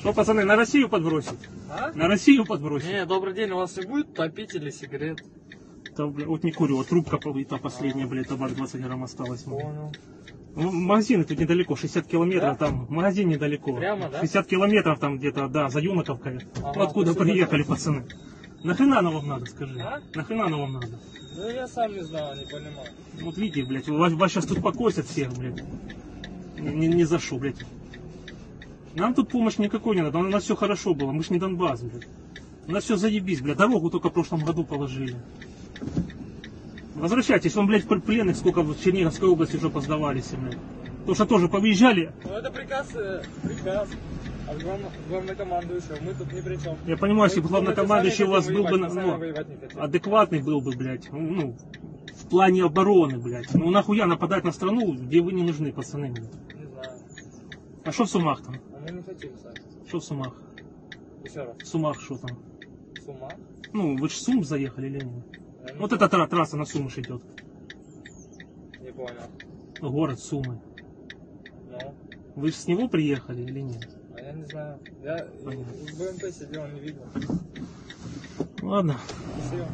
Что, пацаны, на Россию подбросить? А? На Россию подбросить? Не, добрый день, у вас и будет топить или сигарет? Да, бля, вот не курю, вот трубка та последняя, блядь, табак 20 грамм осталось. Понял. Ну, Магазин тут недалеко, 60 километров Да? там. Магазин недалеко. Прямо, да? 60 километров там где-то, да, за Юнаковкой. Ага, Ну, Откуда приехали, пацаны? Нахрена оно вам надо, скажи? А? Нахрена оно вам надо? Ну я сам не знаю, не понимаю. Вот видите, блядь, вас, вас сейчас тут покосят всех, блядь. Ни, ни за что, блядь. Нам тут помощь никакой не надо, у нас все хорошо было, мы ж не Донбасс, блядь. У нас все заебись, блядь, дорогу только в прошлом году положили. Возвращайтесь, он, блядь, пл- пленных сколько в Черниговской области уже поздавались, блядь. Потому что тоже повыезжали, Ну это приказ, э, приказ. От главно- главнокомандующего, мы тут ни при чем. я понимаю, если бы главнокомандующий у вас был бы, ну, не адекватный был бы, блядь, ну, в плане обороны, блядь. Ну нахуя нападать на страну, где вы не нужны, пацаны, блядь. Не знаю. А что в Сумах там? Мы не хотим сами. Что в Сумах? Еще раз. В Сумах что там? С ума? Ну, вы же Сум заехали или нет? Я не Вот эта тра- трасса на Сумыш идет. Не понял. Город Сумы. Ну, Вы же с него приехали или нет? а я не знаю. Я Понятно. в БМП сидел, не видел. Ладно. Спасибо.